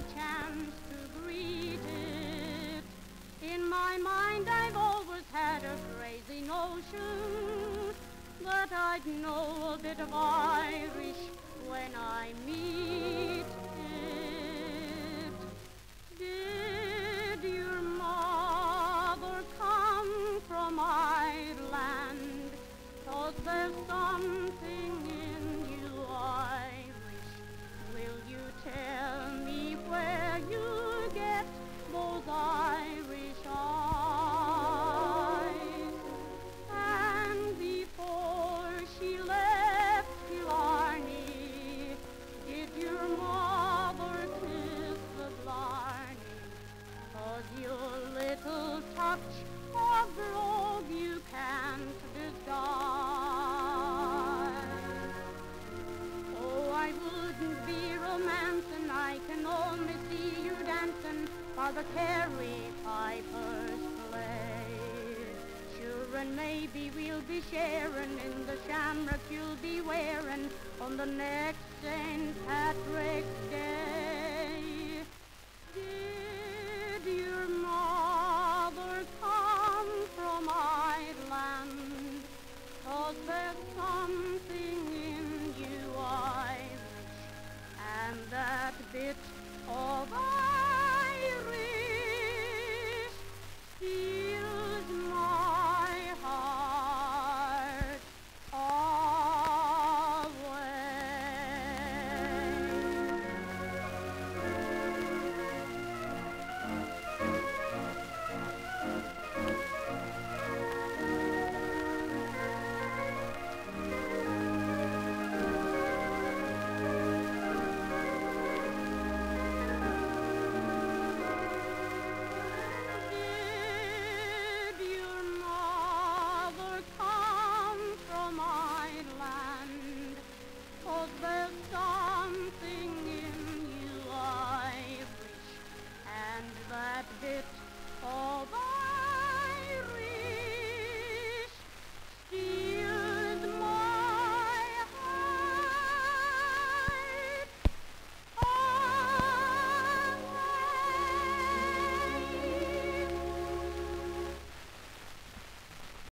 the chance to greet it. In my mind I've always had a crazy notion that I'd know a bit of Irish when I meet it. Did your mother come from Ireland? Cause there's something in you Irish. Will you tell while the Kerry pipers play. And maybe we'll be sharing in the shamrock you'll be wearing on the next St. Patrick's